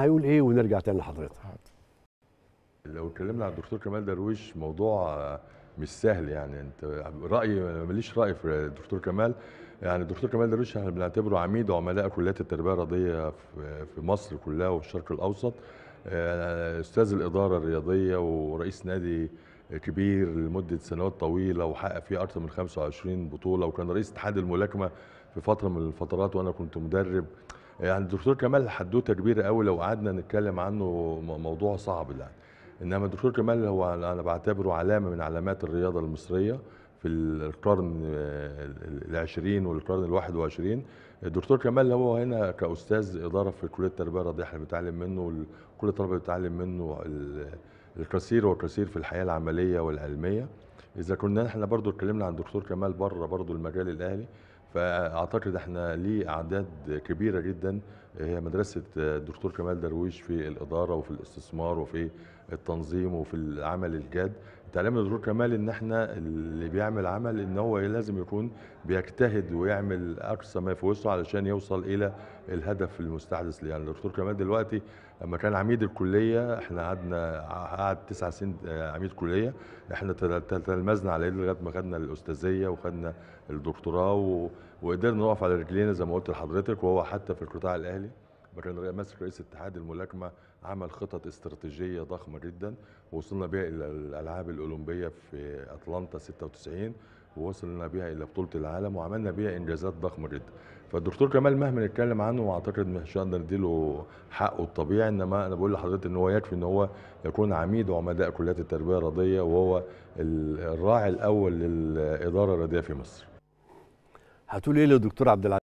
هيقول إيه ونرجع تاني لحضرتك. لو اتكلمنا عن الدكتور كمال درويش موضوع مش سهل يعني. أنت رايي ماليش رأي في الدكتور كمال. يعني الدكتور كمال درويش إحنا بنعتبره عميد عملاء كليات التربية الرياضية في في مصر كلها وفي الشرق الأوسط. آه، أستاذ الإدارة الرياضية ورئيس نادي كبير لمدة سنوات طويلة وحقق فيه أكثر من 25 بطولة وكان رئيس اتحاد الملاكمة في فترة من الفترات وأنا كنت مدرب. يعني الدكتور كمال حدوته كبيرة قوي لو قعدنا نتكلم عنه موضوع صعب يعني. إنما الدكتور كمال هو أنا بعتبره علامة من علامات الرياضة المصرية في القرن العشرين والقرن الواحد وعشرين. الدكتور كمال هو هنا كأستاذ إدارة في كلية التربية الرياضية إحنا بنتعلم منه كل الطلبة بتتعلم منه ال- الكثير والكثير في الحياة العملية والعلمية. إذا كنا إحنا برضو اتكلمنا عن الدكتور كمال بره برضو المجال الأهلي فأعتقد إحنا ليه أعداد كبيرة جدا هي مدرسة الدكتور كمال درويش في الإدارة وفي الاستثمار وفي التنظيم وفي العمل الجاد. تعلمنا الدكتور كمال إن إحنا اللي بيعمل عمل إن هو لازم يكون بيجتهد ويعمل أقصى ما في وسعه علشان يوصل إلى الهدف المستحدث ليه. يعني الدكتور كمال دلوقتي لما كان عميد الكلية إحنا قعدنا قعد تسع سنين آه، عميد كلية. إحنا تل- تل- تلمذنا على لغاية ما خدنا الأستاذية وخدنا الدكتوراه. وقدرنا نقف على رجلينا زي ما قلت لحضرتك وهو حتى في القطاع الأهلي. ماسك رئيس اتحاد الملاكمة عمل خطط استراتيجية ضخمة جدا ووصلنا بيها إلى الألعاب الأولمبية في أتلانتا 96 ووصلنا بيها إلى بطولة العالم وعملنا بيها إنجازات ضخمة جدا. فالدكتور كمال مهما نتكلم عنه وأعتقد مش هنقدر نديله حقه الطبيعي إنما أنا بقول لحضرتك إن هو يكفي إن هو يكون عميد عمداء كليات التربية الرياضية وهو ال- الراعي الأول للإدارة الرياضية في مصر. هتقول إيه للدكتور عبد العزيز؟